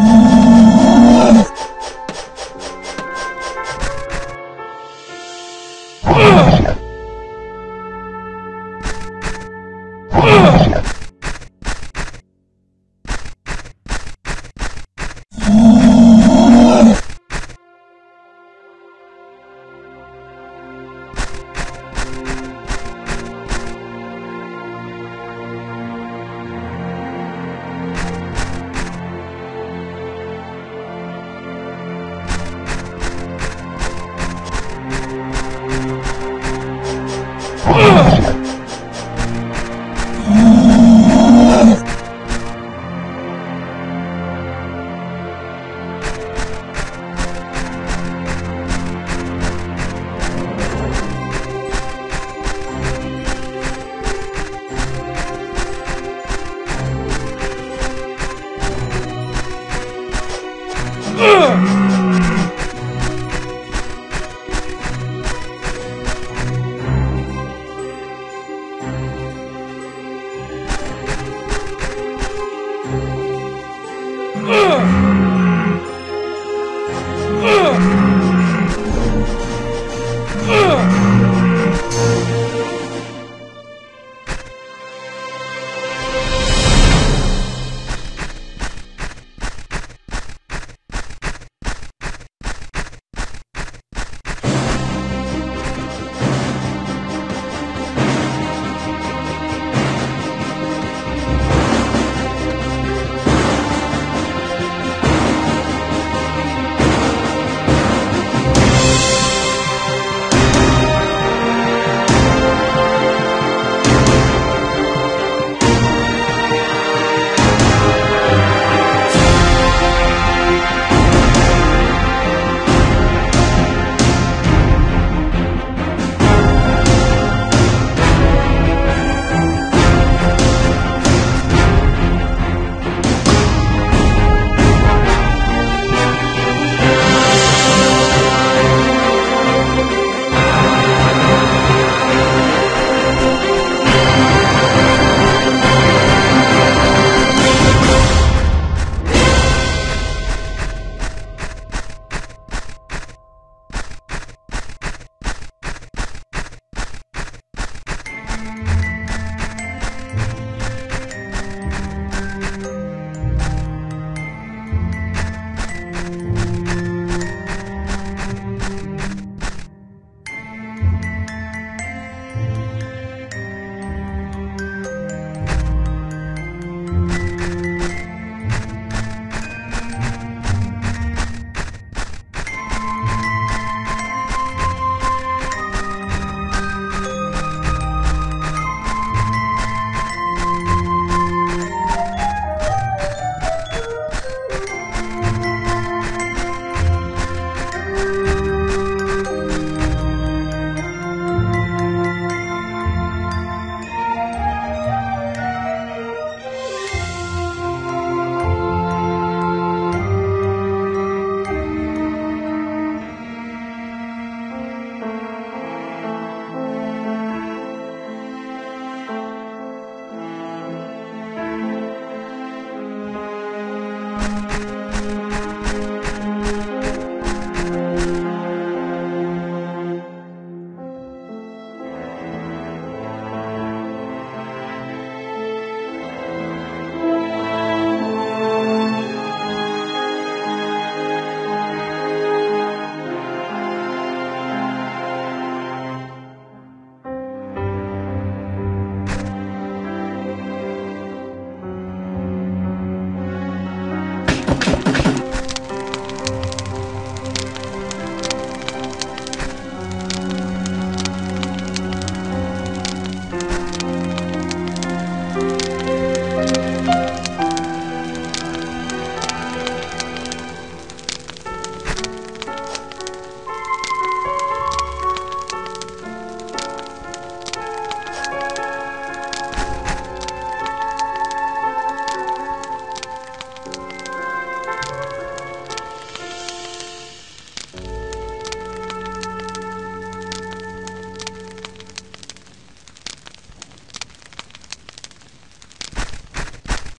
Ugh! Ugh!